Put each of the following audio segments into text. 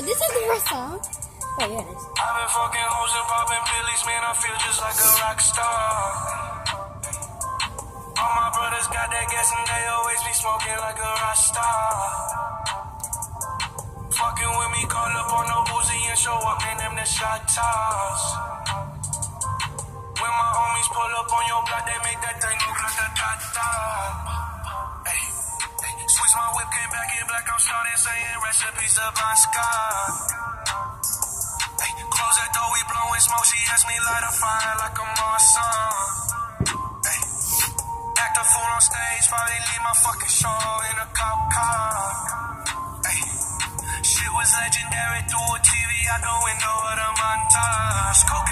Wait, this is the song? Oh, Wait, yeah, it is. I've been fucking hoes and popping pillies, man. I feel just like a rock star. All my brothers got that gas and they always be smoking like a rock star. Fucking with me, call up on the Uzi and show up, man. Them the shot toss. When my homies pull up on your block, they make that thing look like a dot. Hey, hey. Switch my whip, came back in black. I'm starting saying recipes of Bon Scott. Hey, close that door, we blowing smoke. She asked me light a fire like a Marsan. Hey, act a fool on stage, probably leave my fucking show in a cop car. Hey, shit was legendary through a TV out the window of the montage. Cocaine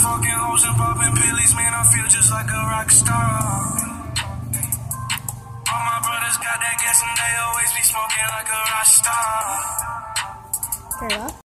fucking hoes and popping pillies, man. I feel just like a rock star. All my brothers got that gas and they always be smoking like a rock star. It off.